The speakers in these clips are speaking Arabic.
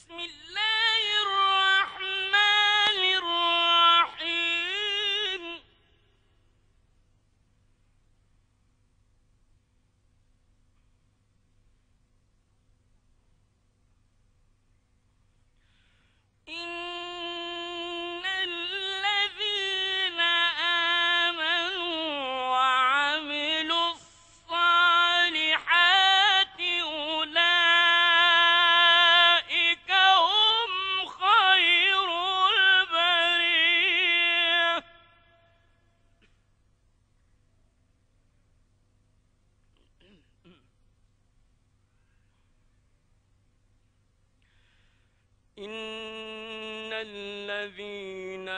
بسم الله إن الذين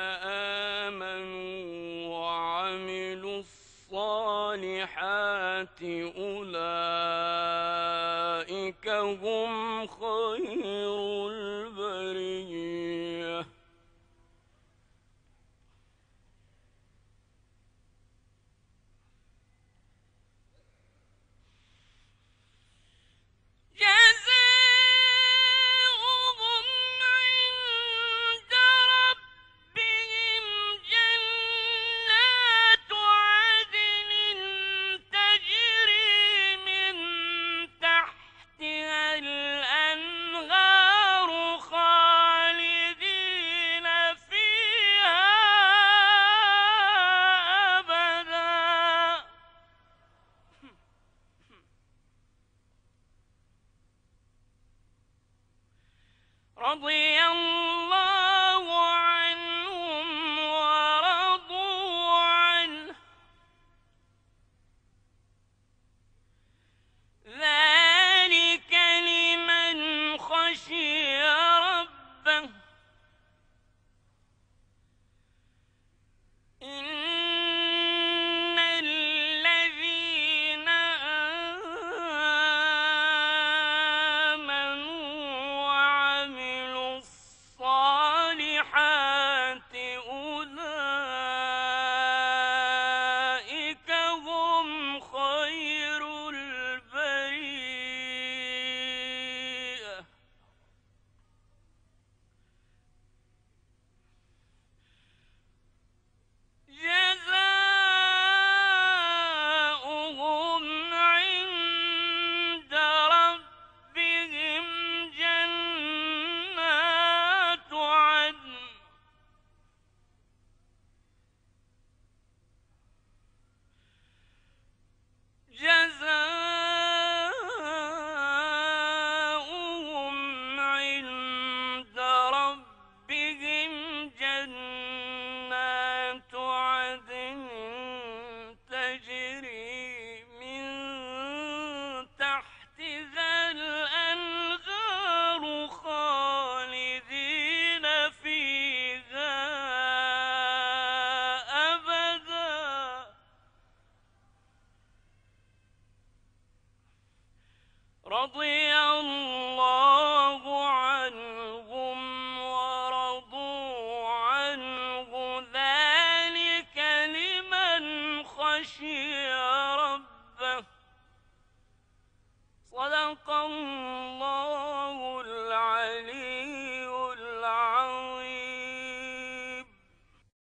آمنوا وعملوا الصالحات أولئك هم خير رضي الله عنهم ورضوا عنه ذلك لمن خشي ربه. صدق الله